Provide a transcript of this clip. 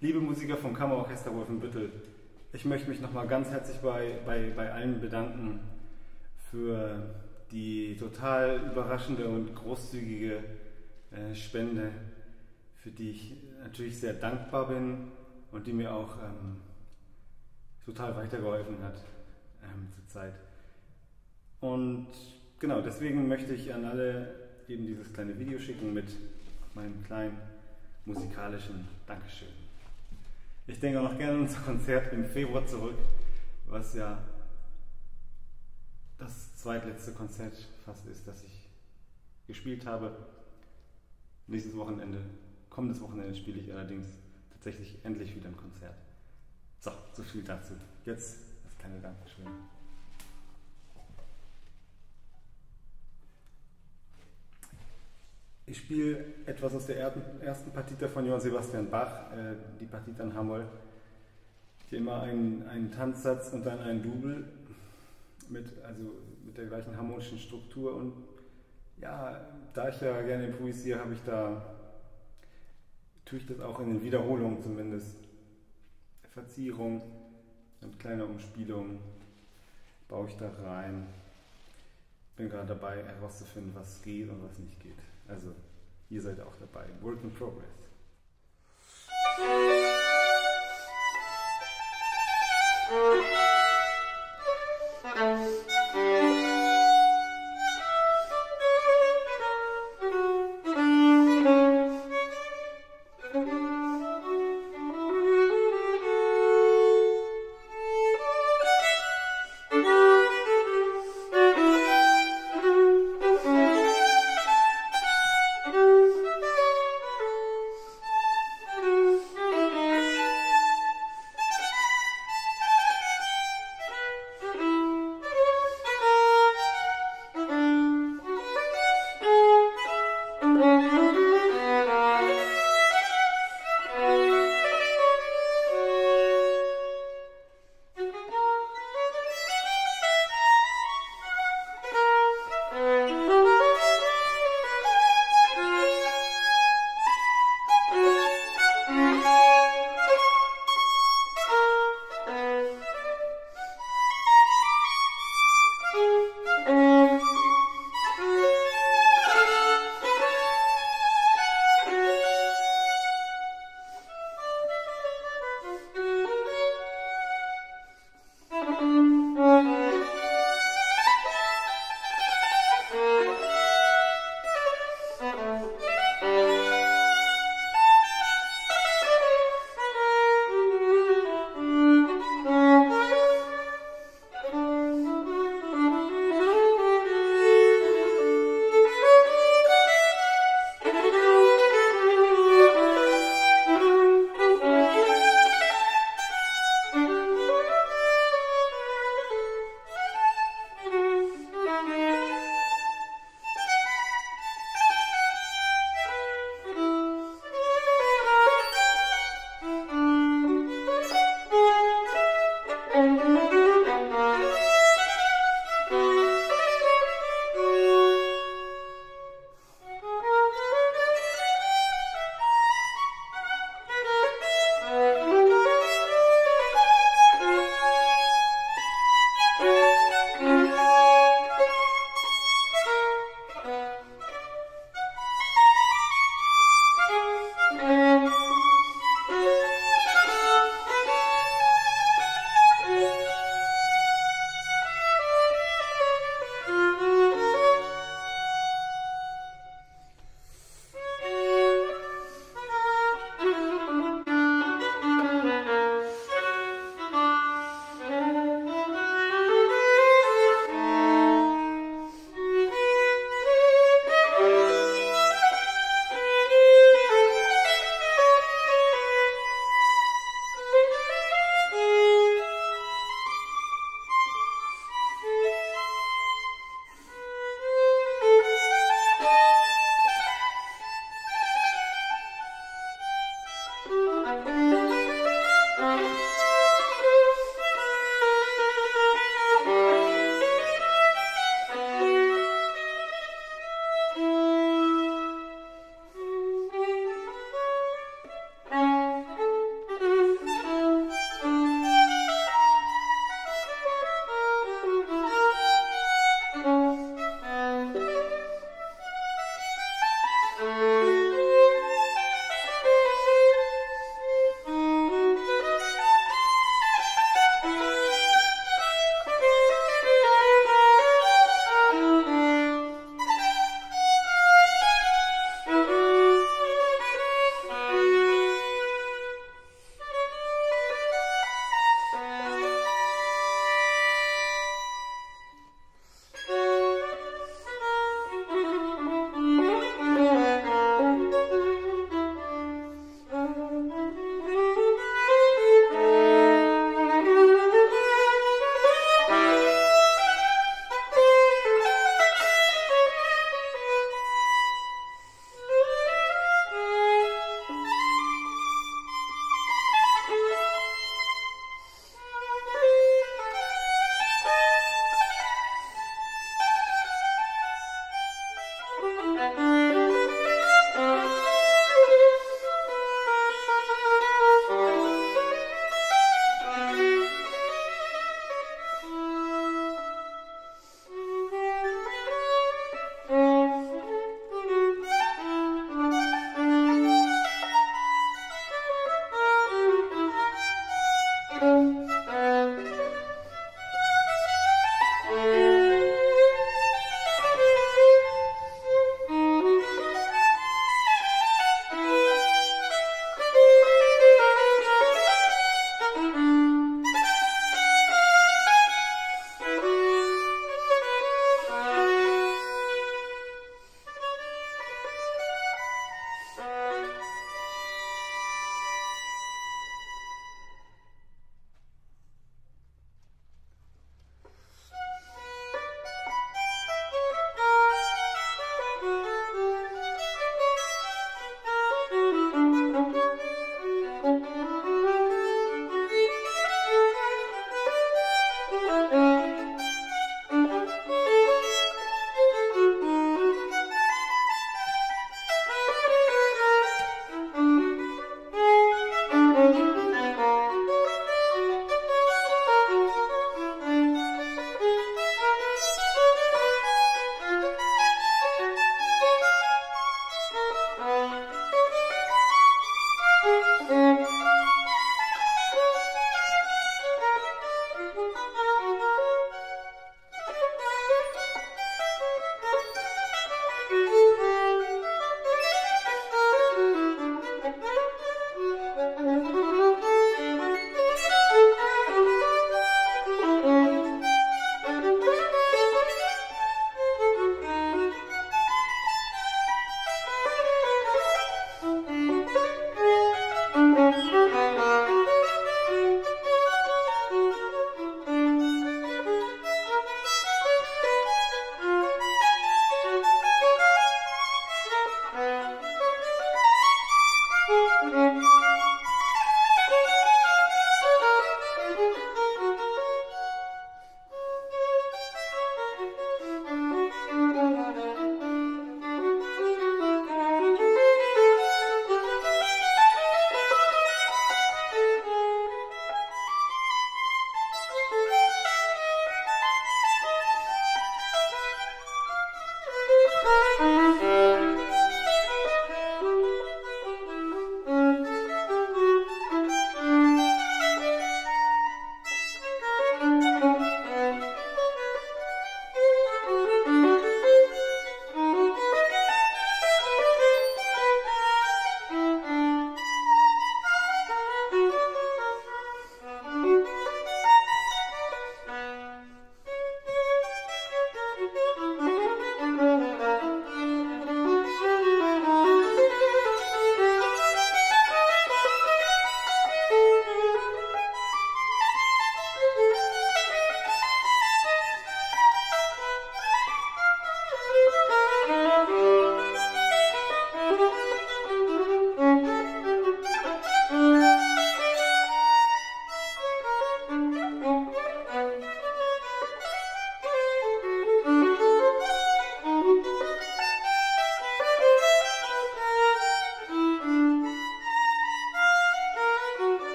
Liebe Musiker vom Kammerorchester Wolfenbüttel, ich möchte mich nochmal ganz herzlich bei, bei, bei allen bedanken für die total überraschende und großzügige äh, Spende, für die ich natürlich sehr dankbar bin und die mir auch ähm, total weitergeholfen hat ähm, zur Zeit. Und genau, deswegen möchte ich an alle eben dieses kleine Video schicken mit meinem kleinen musikalischen Dankeschön. Ich denke auch noch gerne an unser Konzert im Februar zurück, was ja das zweitletzte Konzert fast ist, das ich gespielt habe. Nächstes Wochenende, kommendes Wochenende spiele ich allerdings tatsächlich endlich wieder ein Konzert. So, so viel dazu. Jetzt das kleine Dankeschön. Ich spiele etwas aus der ersten Partita von Johann Sebastian Bach, äh, die Partita in Hamoll. Hier immer einen, einen Tanzsatz und dann ein Double mit, also mit der gleichen harmonischen Struktur. Und ja, da ich ja gerne improvisiere, habe ich da, tue ich das auch in den Wiederholungen zumindest. Verzierung und kleine Umspielung baue ich da rein. Bin gerade dabei herauszufinden, was geht und was nicht geht. Also, ihr seid auch dabei. Work in Progress. Música